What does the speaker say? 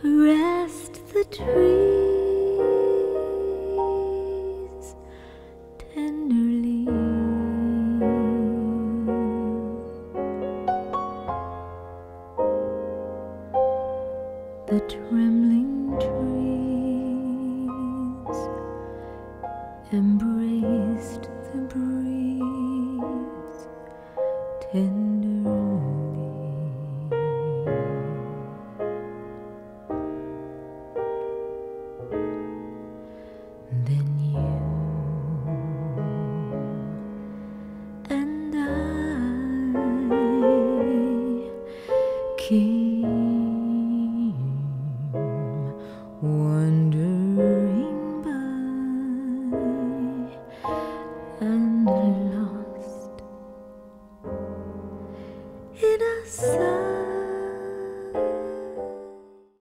caressed the trees tenderly. The trembling trees embraced the breeze tenderly. Wandering by and lost in a